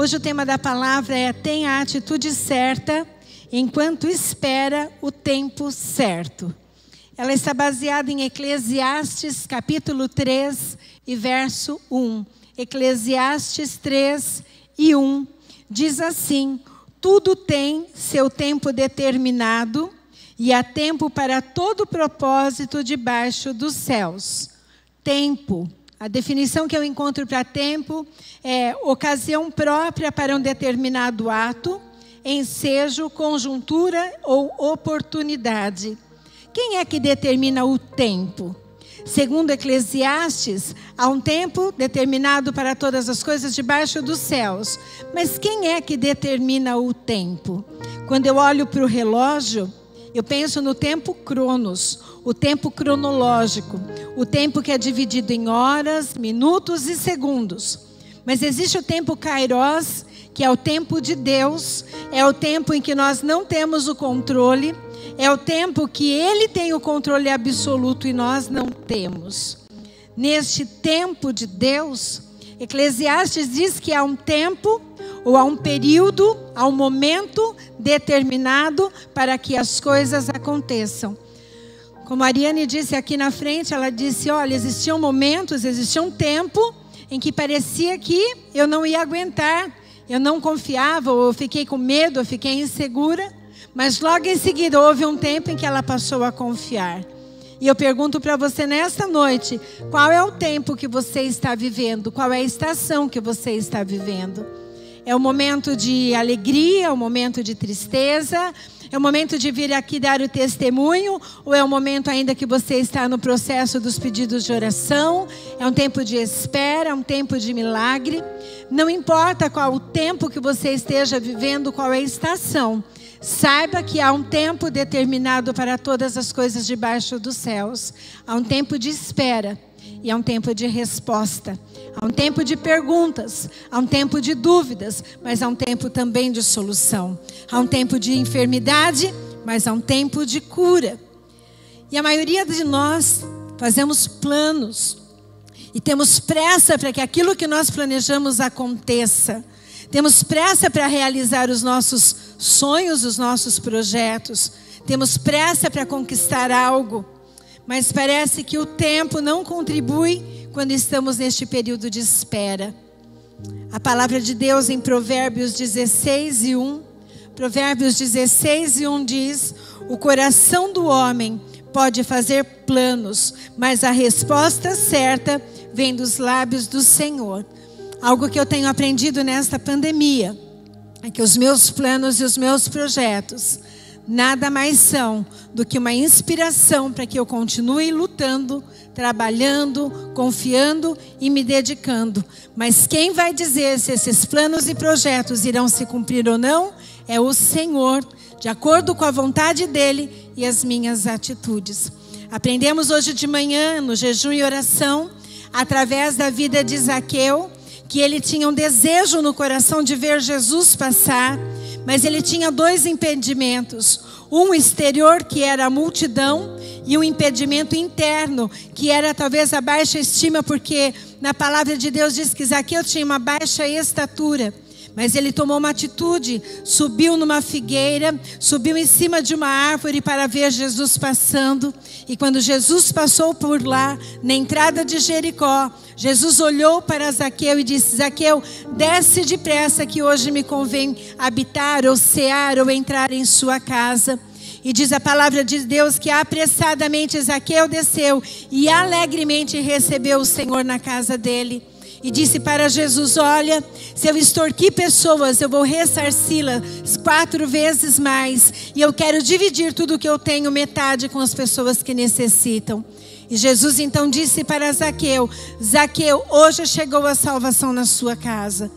Hoje o tema da palavra é tenha a atitude certa enquanto espera o tempo certo. Ela está baseada em Eclesiastes capítulo 3 e verso 1. Eclesiastes 3 e 1 diz assim: Tudo tem seu tempo determinado e há tempo para todo propósito debaixo dos céus. Tempo. A definição que eu encontro para tempo é ocasião própria para um determinado ato, ensejo, conjuntura ou oportunidade. Quem é que determina o tempo? Segundo Eclesiastes, há um tempo determinado para todas as coisas debaixo dos céus. Mas quem é que determina o tempo? Quando eu olho para o relógio, eu penso no tempo cronos, o tempo cronológico, o tempo que é dividido em horas, minutos e segundos. Mas existe o tempo kairos, que é o tempo de Deus, é o tempo em que nós não temos o controle, é o tempo que ele tem o controle absoluto e nós não temos. Neste tempo de Deus, Eclesiastes diz que há um tempo ou há um período, há um momento determinado para que as coisas aconteçam. Como a Ariane disse aqui na frente, ela disse: olha, existiam momentos, existia um tempo em que parecia que eu não ia aguentar, eu não confiava, ou eu fiquei com medo, eu fiquei insegura, mas logo em seguida houve um tempo em que ela passou a confiar. E eu pergunto para você nesta noite: qual é o tempo que você está vivendo? Qual é a estação que você está vivendo? É o momento de alegria, é o momento de tristeza, é o momento de vir aqui dar o testemunho, ou é o momento ainda que você está no processo dos pedidos de oração? É um tempo de espera, é um tempo de milagre. Não importa qual o tempo que você esteja vivendo, qual é a estação. Saiba que há um tempo determinado para todas as coisas debaixo dos céus. Há um tempo de espera e há um tempo de resposta. Há um tempo de perguntas, há um tempo de dúvidas, mas há um tempo também de solução. Há um tempo de enfermidade, mas há um tempo de cura. E a maioria de nós fazemos planos e temos pressa para que aquilo que nós planejamos aconteça. Temos pressa para realizar os nossos sonhos, os nossos projetos. Temos pressa para conquistar algo. Mas parece que o tempo não contribui quando estamos neste período de espera. A palavra de Deus em Provérbios 16 e 1. Provérbios 16 e 1 diz: O coração do homem pode fazer planos, mas a resposta certa vem dos lábios do Senhor. Algo que eu tenho aprendido nesta pandemia é que os meus planos e os meus projetos nada mais são do que uma inspiração para que eu continue lutando, trabalhando, confiando e me dedicando. Mas quem vai dizer se esses planos e projetos irão se cumprir ou não é o Senhor, de acordo com a vontade dele e as minhas atitudes. Aprendemos hoje de manhã, no jejum e oração, através da vida de Zaqueu, que ele tinha um desejo no coração de ver Jesus passar mas ele tinha dois impedimentos: um exterior, que era a multidão, e um impedimento interno, que era talvez a baixa estima, porque na palavra de Deus diz que Zaqueu tinha uma baixa estatura. Mas ele tomou uma atitude, subiu numa figueira, subiu em cima de uma árvore para ver Jesus passando. E quando Jesus passou por lá, na entrada de Jericó, Jesus olhou para Zaqueu e disse: Zaqueu, desce depressa, que hoje me convém habitar, ou cear, ou entrar em sua casa. E diz a palavra de Deus que apressadamente Zaqueu desceu e alegremente recebeu o Senhor na casa dele e disse para Jesus: Olha, se eu extorquir pessoas, eu vou ressarci-las quatro vezes mais, e eu quero dividir tudo o que eu tenho, metade, com as pessoas que necessitam. E Jesus então disse para Zaqueu: Zaqueu, hoje chegou a salvação na sua casa.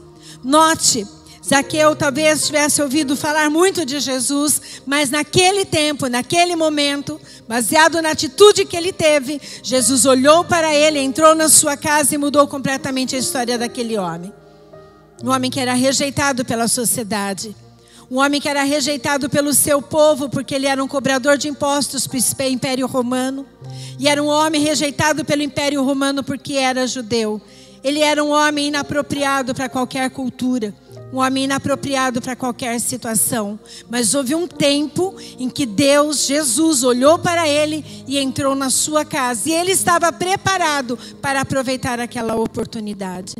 Note, Zaqueu talvez tivesse ouvido falar muito de Jesus, mas naquele tempo, naquele momento, baseado na atitude que ele teve, Jesus olhou para ele, entrou na sua casa e mudou completamente a história daquele homem. Um homem que era rejeitado pela sociedade. Um homem que era rejeitado pelo seu povo, porque ele era um cobrador de impostos para o Império Romano. E era um homem rejeitado pelo Império Romano porque era judeu. Ele era um homem inapropriado para qualquer cultura, um homem inapropriado para qualquer situação. Mas houve um tempo em que Deus, Jesus, olhou para ele e entrou na sua casa. E ele estava preparado para aproveitar aquela oportunidade.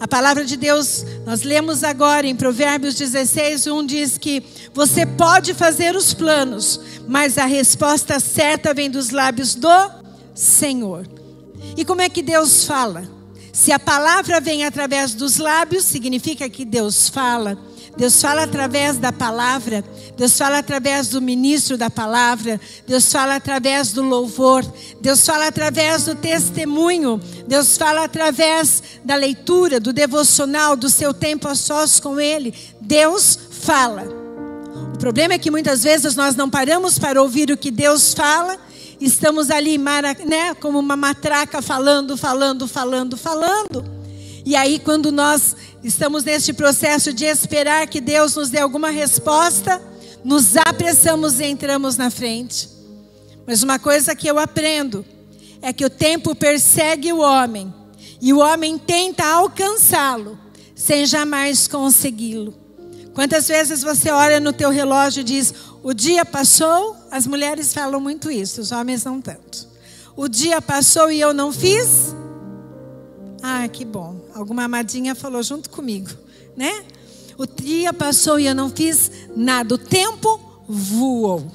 A palavra de Deus, nós lemos agora em Provérbios 16, 1 diz que você pode fazer os planos, mas a resposta certa vem dos lábios do Senhor. E como é que Deus fala? Se a palavra vem através dos lábios, significa que Deus fala. Deus fala através da palavra, Deus fala através do ministro da palavra, Deus fala através do louvor, Deus fala através do testemunho, Deus fala através da leitura, do devocional, do seu tempo a sós com Ele. Deus fala. O problema é que muitas vezes nós não paramos para ouvir o que Deus fala, estamos ali né, como uma matraca falando, falando, falando, falando. E aí, quando nós estamos neste processo de esperar que Deus nos dê alguma resposta, nos apressamos e entramos na frente. Mas uma coisa que eu aprendo é que o tempo persegue o homem e o homem tenta alcançá-lo sem jamais consegui-lo. Quantas vezes você olha no teu relógio e diz: "O dia passou"? As mulheres falam muito isso, os homens não tanto. O dia passou e eu não fiz? Ah, que bom. Alguma amadinha falou junto comigo, né? O dia passou e eu não fiz nada. O tempo voou.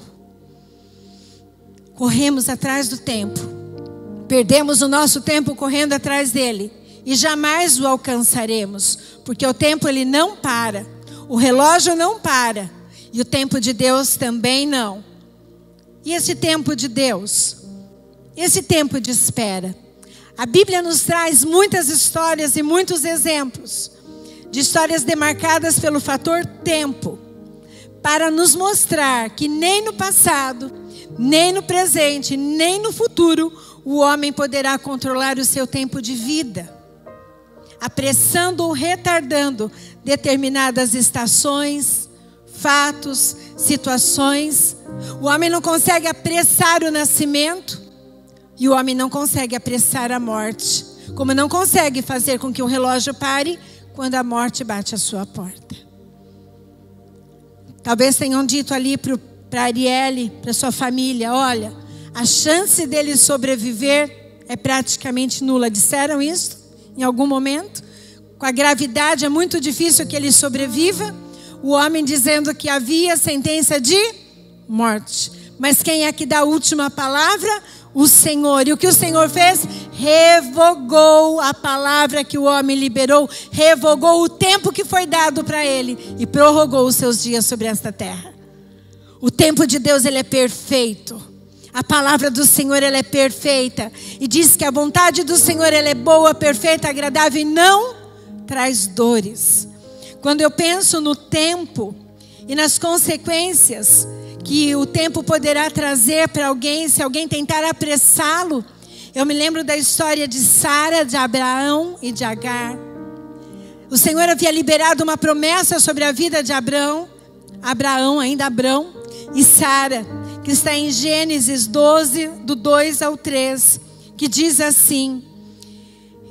Corremos atrás do tempo. Perdemos o nosso tempo correndo atrás dele e jamais o alcançaremos, porque o tempo ele não para. O relógio não para. E o tempo de Deus também não. E esse tempo de Deus, esse tempo de espera, a Bíblia nos traz muitas histórias e muitos exemplos de histórias demarcadas pelo fator tempo, para nos mostrar que nem no passado, nem no presente, nem no futuro, o homem poderá controlar o seu tempo de vida, apressando ou retardando determinadas estações, fatos, situações. O homem não consegue apressar o nascimento, e o homem não consegue apressar a morte, como não consegue fazer com que o relógio pare quando a morte bate à sua porta. Talvez tenham dito ali para Arielle, para sua família: olha, a chance dele sobreviver é praticamente nula. Disseram isso em algum momento? Com a gravidade é muito difícil que ele sobreviva. O homem dizendo que havia sentença de morte. Mas quem é que dá a última palavra? o Senhor. E o que o Senhor fez? Revogou a palavra que o homem liberou, revogou o tempo que foi dado para ele e prorrogou os seus dias sobre esta terra. O tempo de Deus ele é perfeito. A palavra do Senhor ela é perfeita e diz que a vontade do Senhor ela é boa, perfeita, agradável e não traz dores. Quando eu penso no tempo e nas consequências que o tempo poderá trazer para alguém, se alguém tentar apressá-lo. Eu me lembro da história de Sara, de Abraão e de Agar. O Senhor havia liberado uma promessa sobre a vida de Abraão, Abraão, ainda Abraão, e Sara, que está em Gênesis 12, do 2 ao 3, que diz assim: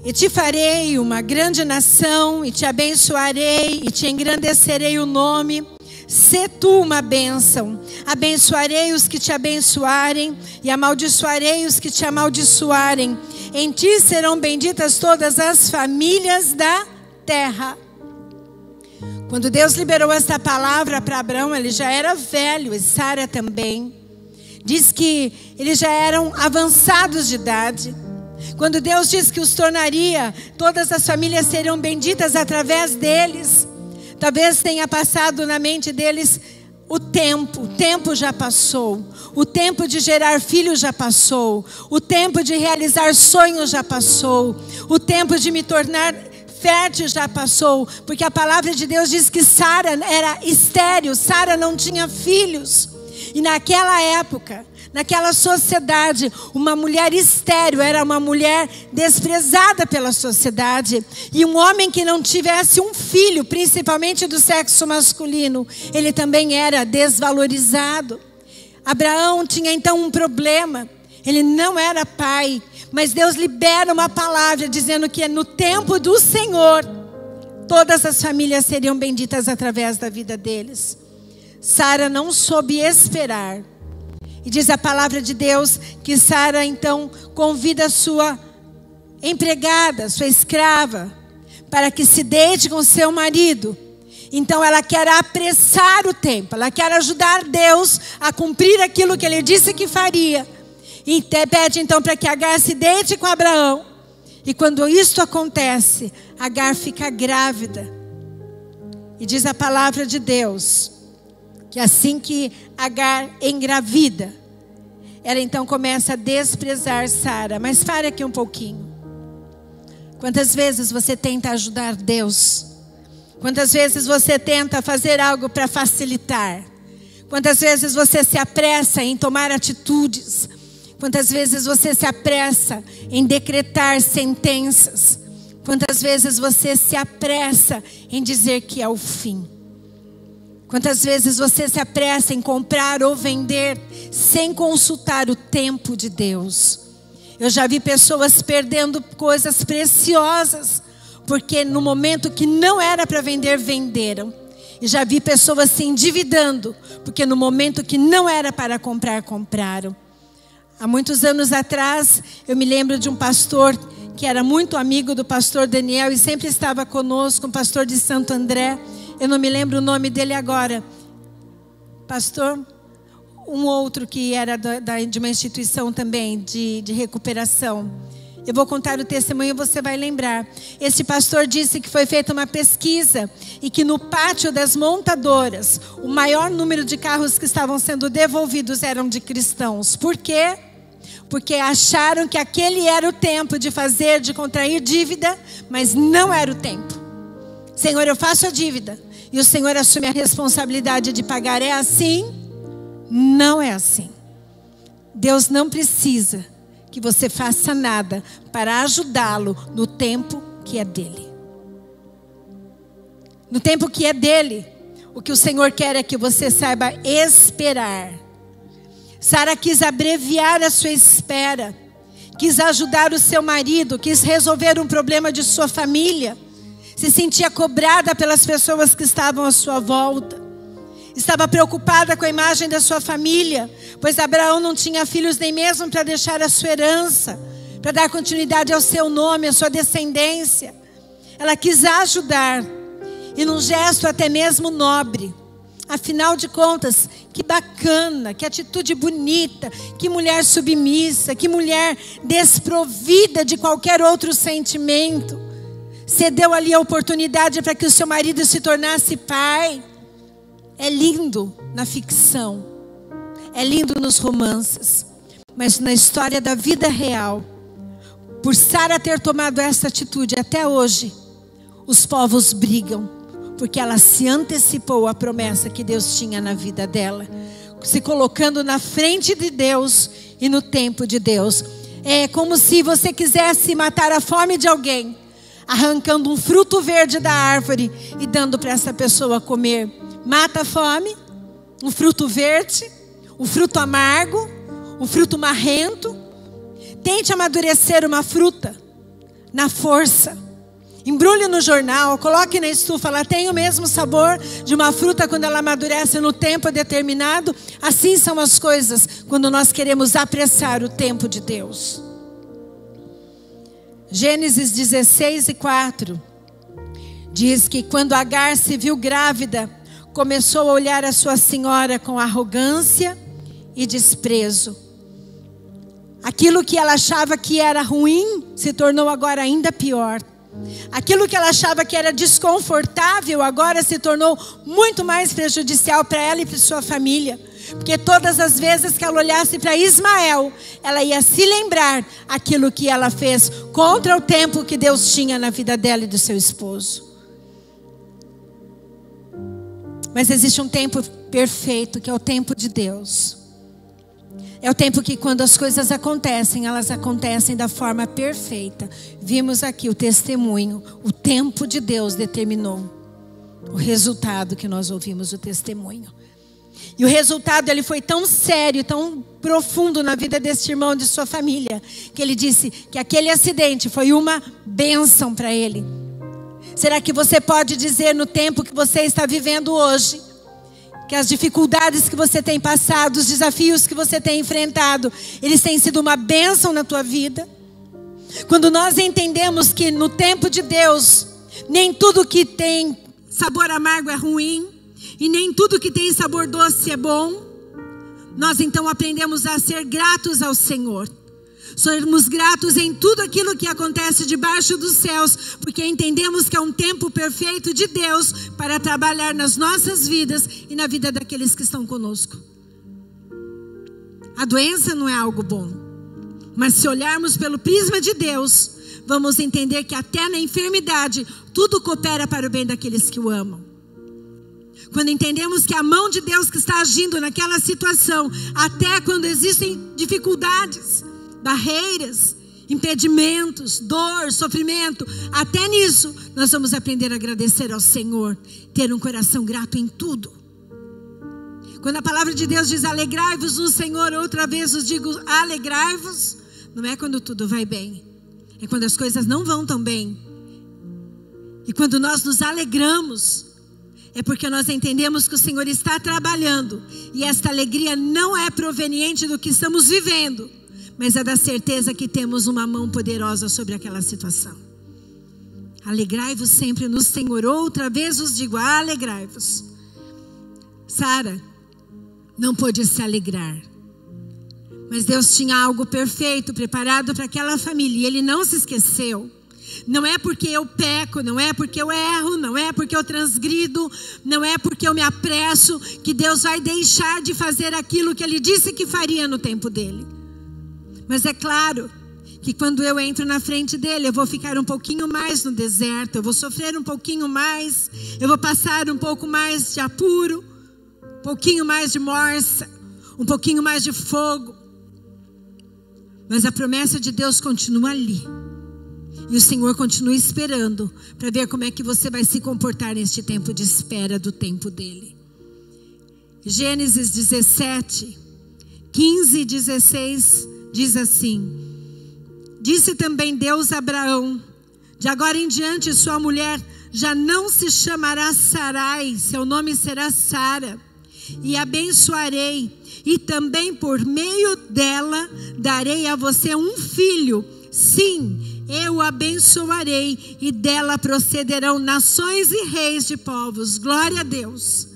E te farei uma grande nação, e te abençoarei, e te engrandecerei o nome Sê tu uma bênção. Abençoarei os que te abençoarem e amaldiçoarei os que te amaldiçoarem. Em ti serão benditas todas as famílias da terra. Quando Deus liberou esta palavra para Abraão, ele já era velho e Sara também. Diz que eles já eram avançados de idade. Quando Deus diz que os tornaria, todas as famílias seriam benditas através deles. Talvez tenha passado na mente deles o tempo, o tempo já passou. O tempo de gerar filhos já passou. O tempo de realizar sonhos já passou. O tempo de me tornar fértil já passou, porque a palavra de Deus diz que Sara era estéril, Sara não tinha filhos. E naquela época, Naquela sociedade, uma mulher estéril era uma mulher desprezada pela sociedade. E um homem que não tivesse um filho, principalmente do sexo masculino, ele também era desvalorizado. Abraão tinha então um problema. Ele não era pai, mas Deus libera uma palavra dizendo que é no tempo do Senhor todas as famílias seriam benditas através da vida deles. Sara não soube esperar. E diz a palavra de Deus que Sara então convida a sua empregada, sua escrava, para que se deite com seu marido. Então ela quer apressar o tempo, ela quer ajudar Deus a cumprir aquilo que ele disse que faria. E pede então para que Agar se deite com Abraão. E quando isto acontece, Agar fica grávida. E diz a palavra de Deus que assim que Agar engravida, ela então começa a desprezar Sara. Mas pare aqui um pouquinho. Quantas vezes você tenta ajudar Deus? Quantas vezes você tenta fazer algo para facilitar? Quantas vezes você se apressa em tomar atitudes? Quantas vezes você se apressa em decretar sentenças? Quantas vezes você se apressa em dizer que é o fim? Quantas vezes você se apressa em comprar ou vender sem consultar o tempo de Deus? Eu já vi pessoas perdendo coisas preciosas, porque no momento que não era para vender, venderam. E já vi pessoas se endividando, porque no momento que não era para comprar, compraram. Há muitos anos atrás, eu me lembro de um pastor que era muito amigo do pastor Daniel e sempre estava conosco, um pastor de Santo André. Eu não me lembro o nome dele agora. Pastor um outro que era da, de uma instituição também de, de recuperação. Eu vou contar o testemunho e você vai lembrar. Esse pastor disse que foi feita uma pesquisa e que no pátio das montadoras, o maior número de carros que estavam sendo devolvidos eram de cristãos. Por quê? Porque acharam que aquele era o tempo de fazer, de contrair dívida, mas não era o tempo. Senhor, eu faço a dívida e o Senhor assume a responsabilidade de pagar. É assim? Não é assim. Deus não precisa que você faça nada para ajudá-lo no tempo que é dele. No tempo que é dele, o que o Senhor quer é que você saiba esperar. Sara quis abreviar a sua espera, quis ajudar o seu marido, quis resolver um problema de sua família, se sentia cobrada pelas pessoas que estavam à sua volta estava preocupada com a imagem da sua família, pois Abraão não tinha filhos nem mesmo para deixar a sua herança, para dar continuidade ao seu nome, à sua descendência. Ela quis ajudar, e num gesto até mesmo nobre. Afinal de contas, que bacana, que atitude bonita, que mulher submissa, que mulher desprovida de qualquer outro sentimento. Cedeu ali a oportunidade para que o seu marido se tornasse pai. É lindo na ficção, é lindo nos romances, mas na história da vida real, por Sara ter tomado essa atitude até hoje, os povos brigam, porque ela se antecipou à promessa que Deus tinha na vida dela, se colocando na frente de Deus e no tempo de Deus. É como se você quisesse matar a fome de alguém, arrancando um fruto verde da árvore e dando para essa pessoa comer mata a fome, um fruto verde, um fruto amargo, um fruto marrento. Tente amadurecer uma fruta na força. Embrulhe no jornal, coloque na estufa, ela tem o mesmo sabor de uma fruta quando ela amadurece no tempo determinado. Assim são as coisas quando nós queremos apressar o tempo de Deus. Gênesis 16 e 4 diz que quando Agar se viu grávida, começou a olhar a sua senhora com arrogância e desprezo. Aquilo que ela achava que era ruim se tornou agora ainda pior. Aquilo que ela achava que era desconfortável agora se tornou muito mais prejudicial para ela e para sua família. Porque todas as vezes que ela olhasse para Ismael, ela ia se lembrar aquilo que ela fez contra o tempo que Deus tinha na vida dela e do seu esposo. Mas existe um tempo perfeito, que é o tempo de Deus. É o tempo que, quando as coisas acontecem, elas acontecem da forma perfeita. Vimos aqui o testemunho. O tempo de Deus determinou o resultado que nós ouvimos o testemunho. E o resultado ele foi tão sério, tão profundo na vida deste irmão, de sua família, que ele disse que aquele acidente foi uma bênção para ele. Será que você pode dizer no tempo que você está vivendo hoje, que as dificuldades que você tem passado, os desafios que você tem enfrentado, eles têm sido uma bênção na tua vida? Quando nós entendemos que no tempo de Deus, nem tudo que tem sabor amargo é ruim, e nem tudo que tem sabor doce é bom, nós então aprendemos a ser gratos ao Senhor. Somos gratos em tudo aquilo que acontece debaixo dos céus, porque entendemos que é um tempo perfeito de Deus para trabalhar nas nossas vidas e na vida daqueles que estão conosco. A doença não é algo bom, mas se olharmos pelo prisma de Deus, vamos entender que até na enfermidade tudo coopera para o bem daqueles que o amam. Quando entendemos que a mão de Deus que está agindo naquela situação, até quando existem dificuldades, barreiras, impedimentos, dor, sofrimento, até nisso nós vamos aprender a agradecer ao Senhor, ter um coração grato em tudo. Quando a palavra de Deus diz alegrai-vos no Senhor, outra vez os digo alegrai-vos, não é quando tudo vai bem, é quando as coisas não vão tão bem. E quando nós nos alegramos, é porque nós entendemos que o Senhor está trabalhando e esta alegria não é proveniente do que estamos vivendo, mas é da certeza que temos uma mão poderosa sobre aquela situação. Alegrai-vos sempre no Senhor. Outra vez os digo: alegrai-vos. Sara não pôde se alegrar, mas Deus tinha algo perfeito preparado para aquela família e Ele não se esqueceu. Não é porque eu peco, não é porque eu erro, não é porque eu transgrido, não é porque eu me apresso que Deus vai deixar de fazer aquilo que Ele disse que faria no tempo dele. Mas é claro que quando eu entro na frente dele, eu vou ficar um pouquinho mais no deserto, eu vou sofrer um pouquinho mais, eu vou passar um pouco mais de apuro, um pouquinho mais de morsa, um pouquinho mais de fogo. Mas a promessa de Deus continua ali. E o Senhor continua esperando para ver como é que você vai se comportar neste tempo de espera do tempo dele. Gênesis 17, 15 e 16 diz assim: Disse também Deus a Abraão: De agora em diante sua mulher já não se chamará Sarai, seu nome será Sara, e abençoarei, e também por meio dela darei a você um filho. Sim, eu abençoarei e dela procederão nações e reis de povos. Glória a Deus.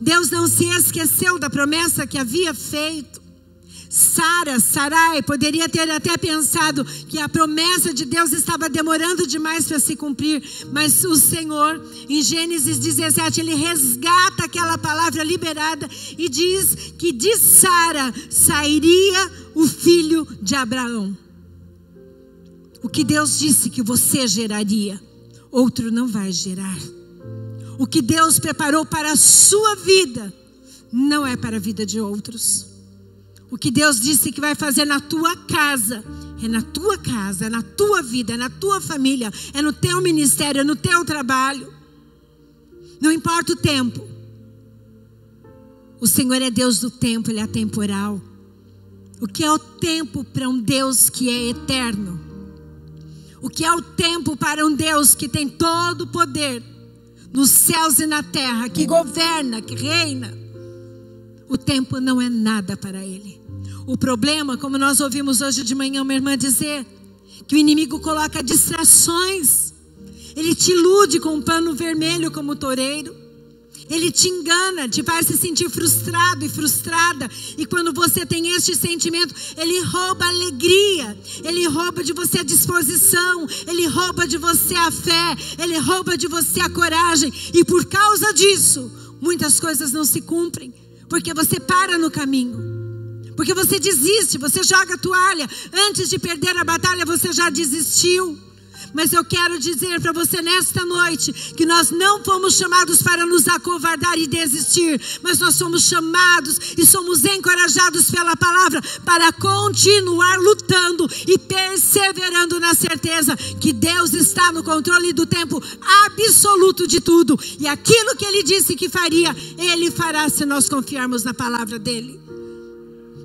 Deus não se esqueceu da promessa que havia feito. Sara, Sarai, poderia ter até pensado que a promessa de Deus estava demorando demais para se cumprir, mas o Senhor, em Gênesis 17, ele resgata aquela palavra liberada e diz que de Sara sairia o filho de Abraão. O que Deus disse que você geraria, outro não vai gerar. O que Deus preparou para a sua vida, não é para a vida de outros. O que Deus disse que vai fazer na tua casa, é na tua casa, é na tua vida, é na tua família, é no teu ministério, é no teu trabalho. Não importa o tempo. O Senhor é Deus do tempo, Ele é atemporal. O que é o tempo para um Deus que é eterno? O que é o tempo para um Deus que tem todo o poder nos céus e na terra, que governa, que reina? O tempo não é nada para ele. O problema, como nós ouvimos hoje de manhã uma irmã dizer, que o inimigo coloca distrações. Ele te ilude com um pano vermelho como toureiro. Ele te engana, te faz se sentir frustrado e frustrada. E quando você tem este sentimento, ele rouba a alegria, ele rouba de você a disposição, ele rouba de você a fé, ele rouba de você a coragem. E por causa disso, muitas coisas não se cumprem, porque você para no caminho. Porque você desiste, você joga a toalha. Antes de perder a batalha, você já desistiu. Mas eu quero dizer para você nesta noite que nós não fomos chamados para nos acovardar e desistir, mas nós somos chamados e somos encorajados pela palavra para continuar lutando e perseverando na certeza que Deus está no controle do tempo absoluto de tudo e aquilo que ele disse que faria, ele fará se nós confiarmos na palavra dele.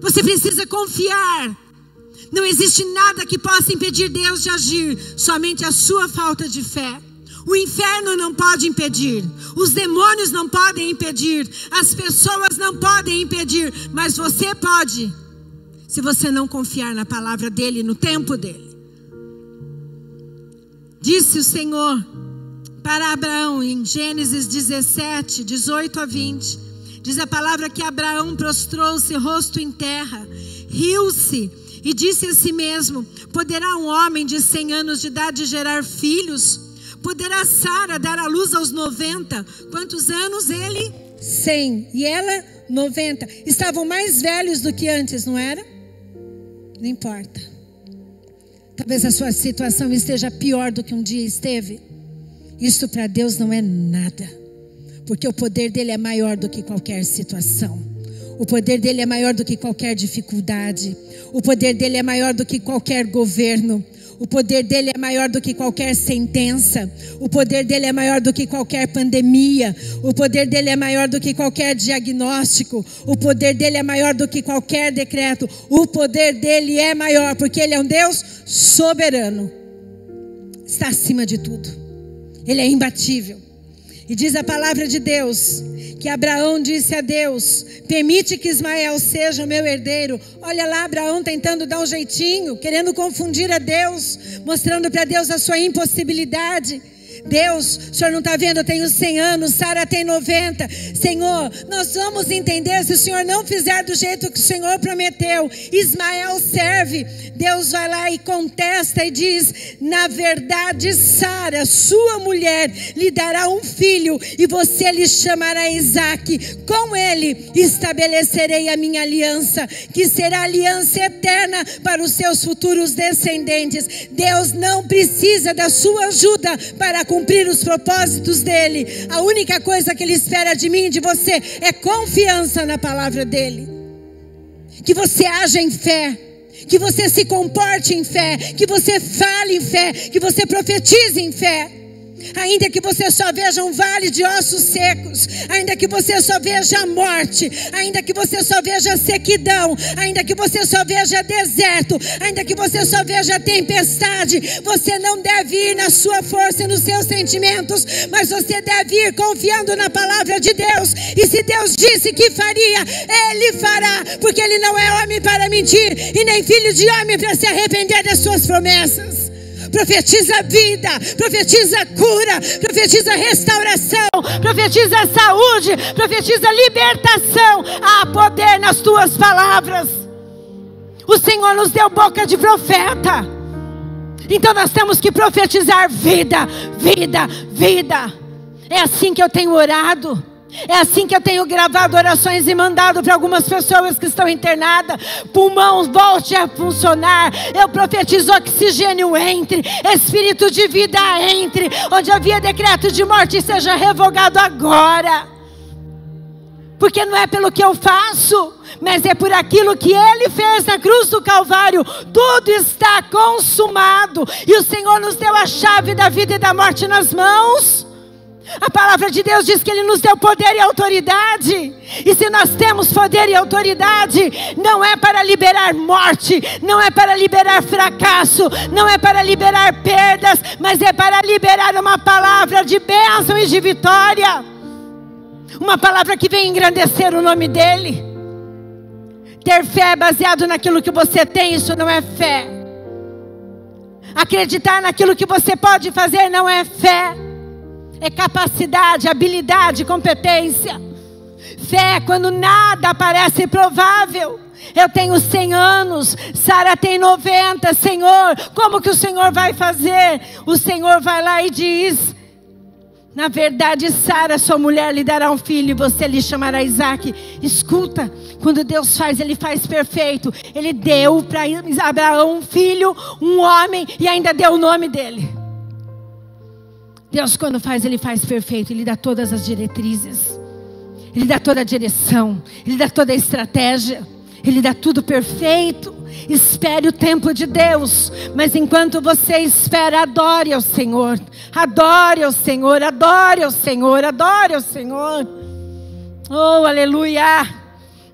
Você precisa confiar. Não existe nada que possa impedir Deus de agir, somente a sua falta de fé. O inferno não pode impedir, os demônios não podem impedir, as pessoas não podem impedir, mas você pode, se você não confiar na palavra dele, no tempo dele. Disse o Senhor para Abraão em Gênesis 17, 18 a 20. Diz a palavra que Abraão prostrou-se rosto em terra, riu-se e disse a si mesmo: Poderá um homem de 100 anos de idade gerar filhos? Poderá Sara dar à luz aos 90? Quantos anos ele? 100. E ela, 90. Estavam mais velhos do que antes, não era? Não importa. Talvez a sua situação esteja pior do que um dia esteve. Isso para Deus não é nada. Porque o poder dele é maior do que qualquer situação. O poder dele é maior do que qualquer dificuldade. O poder dele é maior do que qualquer governo. O poder dele é maior do que qualquer sentença. O poder dele é maior do que qualquer pandemia. O poder dele é maior do que qualquer diagnóstico. O poder dele é maior do que qualquer decreto. O poder dele é maior porque ele é um Deus soberano. Está acima de tudo. Ele é imbatível. E diz a palavra de Deus que Abraão disse a Deus: Permite que Ismael seja o meu herdeiro. Olha lá, Abraão tentando dar um jeitinho, querendo confundir a Deus, mostrando para Deus a sua impossibilidade. Deus, o senhor não está vendo, eu tenho 100 anos, Sara tem 90. Senhor, nós vamos entender se o senhor não fizer do jeito que o senhor prometeu. Ismael serve. Deus vai lá e contesta e diz: Na verdade, Sara, sua mulher, lhe dará um filho e você lhe chamará Isaac. Com ele estabelecerei a minha aliança, que será aliança eterna para os seus futuros descendentes. Deus não precisa da sua ajuda para cumprir os propósitos dele. A única coisa que ele espera de mim e de você é confiança na palavra dele. Que você haja em fé, que você se comporte em fé, que você fale em fé, que você profetize em fé ainda que você só veja um vale de ossos secos, ainda que você só veja a morte, ainda que você só veja sequidão, ainda que você só veja deserto, ainda que você só veja tempestade, você não deve ir na sua força e nos seus sentimentos, mas você deve ir confiando na palavra de Deus. E se Deus disse que faria, Ele fará, porque Ele não é homem para mentir e nem filho de homem para se arrepender das suas promessas profetiza vida, profetiza cura, profetiza restauração, profetiza saúde, profetiza libertação. Há poder nas tuas palavras. O Senhor nos deu boca de profeta. Então nós temos que profetizar vida, vida, vida. É assim que eu tenho orado. É assim que eu tenho gravado orações e mandado para algumas pessoas que estão internadas. Pulmão volte a funcionar. Eu profetizo oxigênio entre, espírito de vida entre. Onde havia decreto de morte seja revogado agora. Porque não é pelo que eu faço, mas é por aquilo que Ele fez na cruz do Calvário. Tudo está consumado. E o Senhor nos deu a chave da vida e da morte nas mãos. A palavra de Deus diz que Ele nos deu poder e autoridade. E se nós temos poder e autoridade, não é para liberar morte, não é para liberar fracasso, não é para liberar perdas, mas é para liberar uma palavra de bênção e de vitória. Uma palavra que vem engrandecer o nome dEle. Ter fé baseado naquilo que você tem, isso não é fé. Acreditar naquilo que você pode fazer não é fé é capacidade, habilidade, competência. Fé quando nada parece provável. Eu tenho 100 anos, Sara tem 90, Senhor, como que o Senhor vai fazer? O Senhor vai lá e diz: Na verdade, Sara, sua mulher, lhe dará um filho e você lhe chamará Isaac. Escuta, quando Deus faz, Ele faz perfeito. Ele deu para Abraão um filho, um homem, e ainda deu o nome dele. Deus, quando faz, Ele faz perfeito, Ele dá todas as diretrizes, Ele dá toda a direção, Ele dá toda a estratégia, Ele dá tudo perfeito. Espere o tempo de Deus, mas enquanto você espera, adore ao Senhor, adore ao Senhor, adore ao Senhor, adore ao Senhor. Oh, aleluia!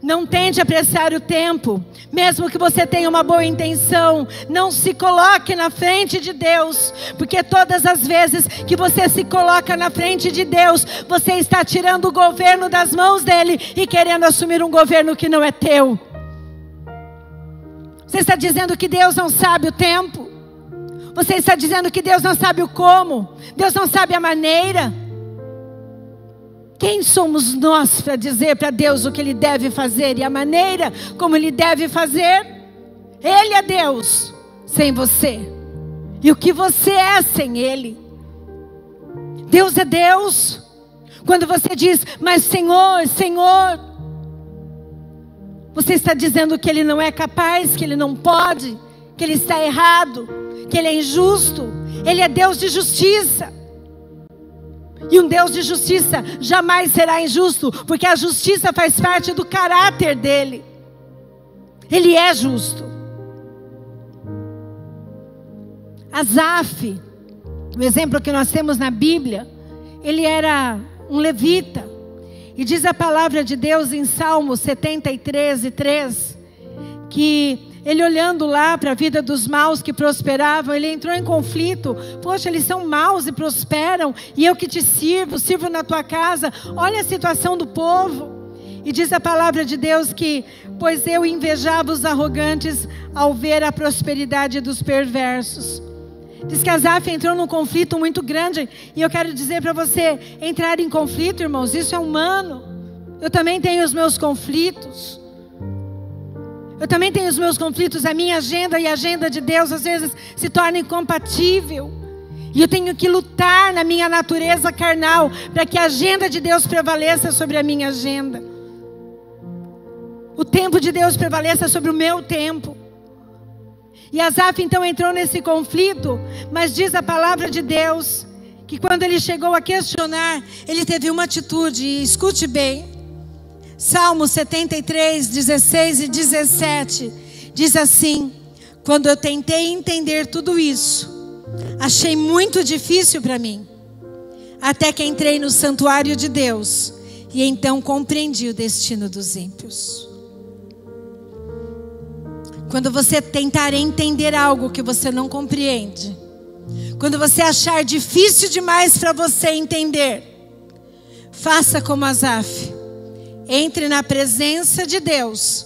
Não tente apreciar o tempo, mesmo que você tenha uma boa intenção, não se coloque na frente de Deus, porque todas as vezes que você se coloca na frente de Deus, você está tirando o governo das mãos dele e querendo assumir um governo que não é teu. Você está dizendo que Deus não sabe o tempo, você está dizendo que Deus não sabe o como, Deus não sabe a maneira. Quem somos nós para dizer para Deus o que Ele deve fazer e a maneira como Ele deve fazer? Ele é Deus sem você. E o que você é sem Ele? Deus é Deus. Quando você diz, mas Senhor, Senhor, você está dizendo que Ele não é capaz, que Ele não pode, que Ele está errado, que Ele é injusto. Ele é Deus de justiça. E um Deus de justiça jamais será injusto, porque a justiça faz parte do caráter dele. Ele é justo. Asaf, o exemplo que nós temos na Bíblia, ele era um levita. E diz a palavra de Deus em Salmo 73, 3, que ele olhando lá para a vida dos maus que prosperavam, ele entrou em conflito. Poxa, eles são maus e prosperam, e eu que te sirvo, sirvo na tua casa. Olha a situação do povo. E diz a palavra de Deus que, pois eu invejava os arrogantes ao ver a prosperidade dos perversos. Diz que Azaf entrou num conflito muito grande, e eu quero dizer para você: entrar em conflito, irmãos, isso é humano. Eu também tenho os meus conflitos. Eu também tenho os meus conflitos, a minha agenda e a agenda de Deus às vezes se torna incompatível. E eu tenho que lutar na minha natureza carnal para que a agenda de Deus prevaleça sobre a minha agenda. O tempo de Deus prevaleça sobre o meu tempo. E Asaf então entrou nesse conflito, mas diz a palavra de Deus que quando ele chegou a questionar, ele teve uma atitude, e escute bem. Salmo 73, 16 e 17 diz assim: Quando eu tentei entender tudo isso, achei muito difícil para mim, até que entrei no santuário de Deus e então compreendi o destino dos ímpios. Quando você tentar entender algo que você não compreende, quando você achar difícil demais para você entender, faça como Asaf entre na presença de Deus,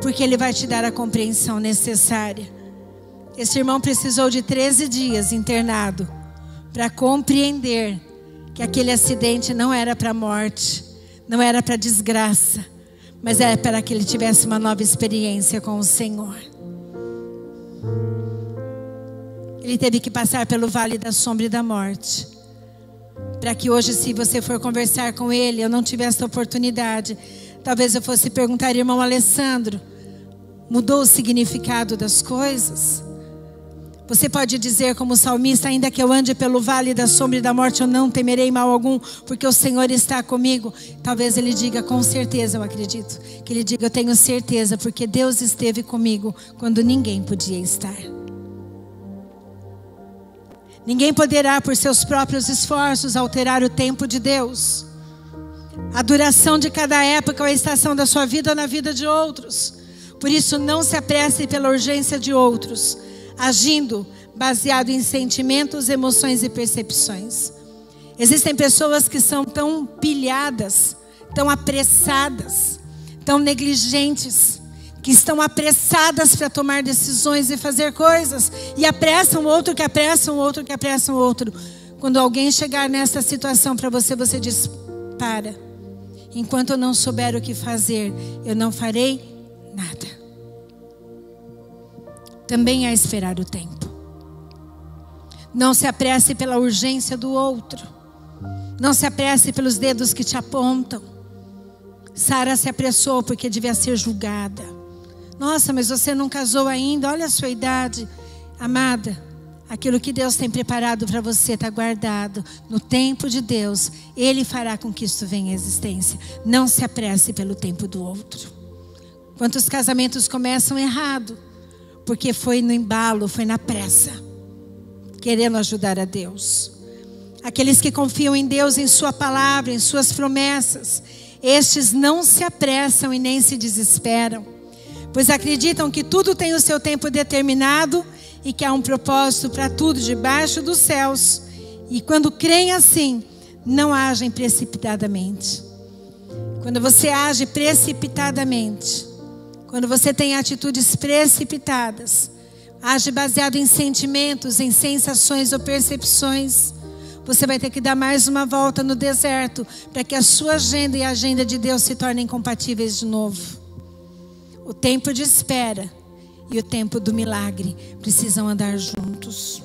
porque Ele vai te dar a compreensão necessária. Esse irmão precisou de 13 dias internado para compreender que aquele acidente não era para morte, não era para desgraça, mas era para que ele tivesse uma nova experiência com o Senhor. Ele teve que passar pelo vale da sombra e da morte para que hoje, se você for conversar com ele, eu não tivesse a oportunidade, talvez eu fosse perguntar, irmão Alessandro, mudou o significado das coisas? Você pode dizer, como salmista, ainda que eu ande pelo vale da sombra e da morte, eu não temerei mal algum, porque o Senhor está comigo. Talvez ele diga, com certeza, eu acredito. Que ele diga, eu tenho certeza, porque Deus esteve comigo quando ninguém podia estar. Ninguém poderá, por seus próprios esforços, alterar o tempo de Deus. A duração de cada época ou a estação da sua vida na vida de outros. Por isso, não se apresse pela urgência de outros, agindo baseado em sentimentos, emoções e percepções. Existem pessoas que são tão pilhadas, tão apressadas, tão negligentes, que estão apressadas para tomar decisões e fazer coisas, e apressam outro, que apressam outro, que apressam outro. Quando alguém chegar nessa situação para você, você diz: para. Enquanto eu não souber o que fazer, eu não farei nada. Também é esperar o tempo. Não se apresse pela urgência do outro. Não se apresse pelos dedos que te apontam. Sara se apressou porque devia ser julgada. Nossa, mas você não casou ainda, olha a sua idade. Amada, Aquilo que Deus tem preparado para você está guardado. No tempo de Deus, Ele fará com que isso venha à existência. Não se apresse pelo tempo do outro. Quantos casamentos começam errado? Porque foi no embalo, foi na pressa, querendo ajudar a Deus. Aqueles que confiam em Deus, em Sua palavra, em Suas promessas, estes não se apressam e nem se desesperam, pois acreditam que tudo tem o seu tempo determinado e que há um propósito para tudo debaixo dos céus. E quando creem assim, não agem precipitadamente. Quando você age precipitadamente, quando você tem atitudes precipitadas, age baseado em sentimentos, em sensações ou percepções, você vai ter que dar mais uma volta no deserto para que a sua agenda e a agenda de Deus se tornem compatíveis de novo. O tempo de espera e o tempo do milagre precisam andar juntos.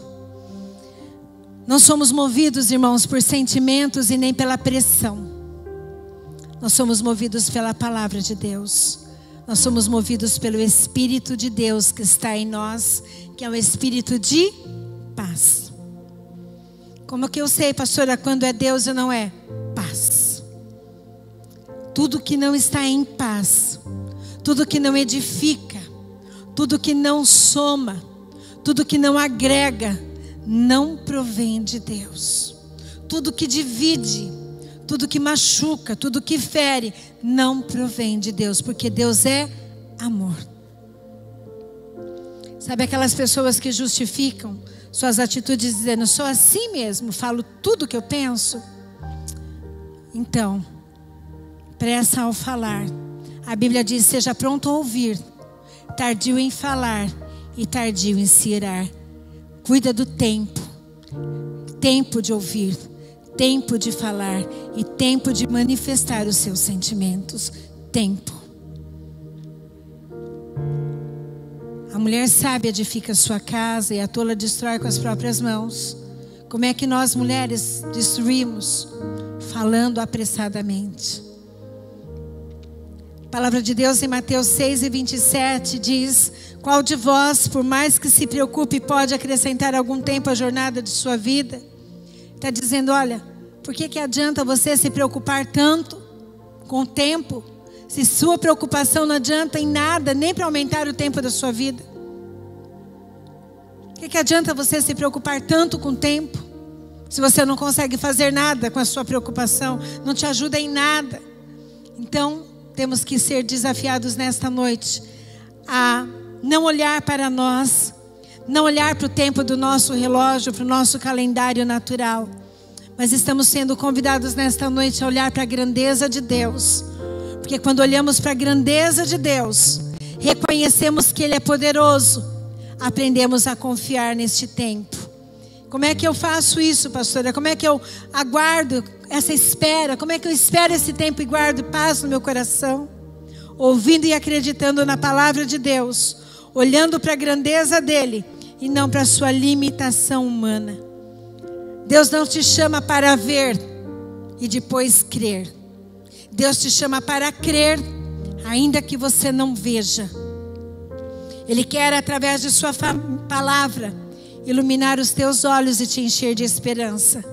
Não somos movidos, irmãos, por sentimentos e nem pela pressão. Nós somos movidos pela palavra de Deus. Nós somos movidos pelo Espírito de Deus que está em nós, que é o Espírito de paz. Como que eu sei, pastora, quando é Deus e não é? Paz. Tudo que não está em paz, tudo que não edifica, tudo que não soma, tudo que não agrega, não provém de Deus. Tudo que divide, tudo que machuca, tudo que fere, não provém de Deus, porque Deus é amor. Sabe aquelas pessoas que justificam suas atitudes dizendo, sou assim mesmo, falo tudo o que eu penso? Então, pressa ao falar. A Bíblia diz: seja pronto a ouvir, tardio em falar e tardio em se irar. Cuida do tempo, tempo de ouvir, tempo de falar e tempo de manifestar os seus sentimentos. Tempo. A mulher sábia edifica sua casa e a tola destrói com as próprias mãos. Como é que nós mulheres destruímos? Falando apressadamente. A palavra de Deus em Mateus 6 e 27 diz: Qual de vós, por mais que se preocupe, pode acrescentar algum tempo à jornada de sua vida? Está dizendo: olha, por que, que adianta você se preocupar tanto com o tempo, se sua preocupação não adianta em nada, nem para aumentar o tempo da sua vida? O que, que adianta você se preocupar tanto com o tempo, se você não consegue fazer nada com a sua preocupação, não te ajuda em nada? Então, temos que ser desafiados nesta noite a não olhar para nós, não olhar para o tempo do nosso relógio, para o nosso calendário natural, mas estamos sendo convidados nesta noite a olhar para a grandeza de Deus, porque quando olhamos para a grandeza de Deus, reconhecemos que Ele é poderoso, aprendemos a confiar neste tempo. Como é que eu faço isso, pastora? Como é que eu aguardo essa espera? Como é que eu espero esse tempo e guardo paz no meu coração? Ouvindo e acreditando na palavra de Deus, olhando para a grandeza dele e não para a sua limitação humana. Deus não te chama para ver e depois crer. Deus te chama para crer, ainda que você não veja. Ele quer, através de Sua palavra, iluminar os teus olhos e te encher de esperança.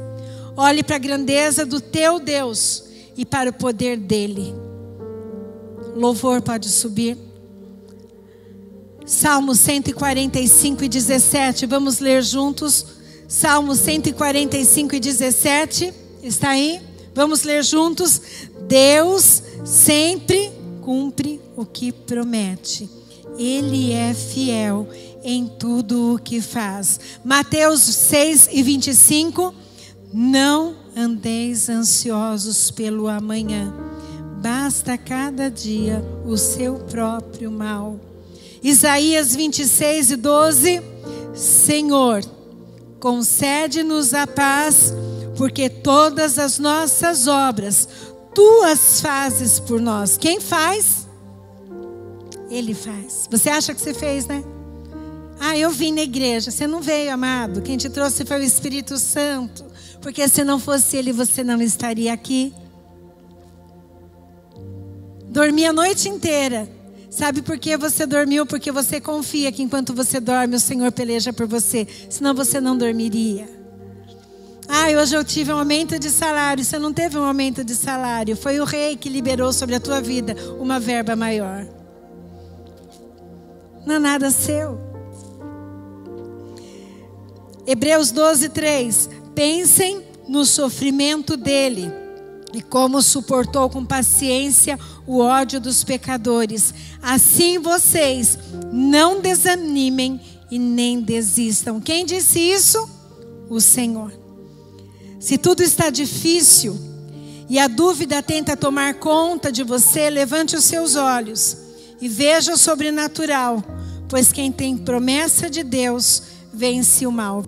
Olhe para a grandeza do teu Deus e para o poder dele. Louvor pode subir. Salmo 145 e 17. Vamos ler juntos. Salmo 145 e 17. Está aí? Vamos ler juntos. Deus sempre cumpre o que promete. Ele é fiel em tudo o que faz. Mateus 6 e 25. Não andeis ansiosos pelo amanhã, basta cada dia o seu próprio mal. Isaías 26 e 12. Senhor, concede-nos a paz, porque todas as nossas obras tu as fazes por nós. Quem faz? Ele faz. Você acha que você fez, né? Ah, eu vim na igreja. Você não veio, amado. Quem te trouxe foi o Espírito Santo. Porque se não fosse Ele, você não estaria aqui. Dormi a noite inteira. Sabe por que você dormiu? Porque você confia que enquanto você dorme, o Senhor peleja por você. Senão você não dormiria. Ah, hoje eu tive um aumento de salário. Você não teve um aumento de salário. Foi o rei que liberou sobre a tua vida uma verba maior. Não é nada seu. Hebreus 12, 3. Pensem no sofrimento dele e como suportou com paciência o ódio dos pecadores. Assim vocês não desanimem e nem desistam. Quem disse isso? O Senhor. Se tudo está difícil e a dúvida tenta tomar conta de você, levante os seus olhos e veja o sobrenatural, pois quem tem promessa de Deus vence o mal.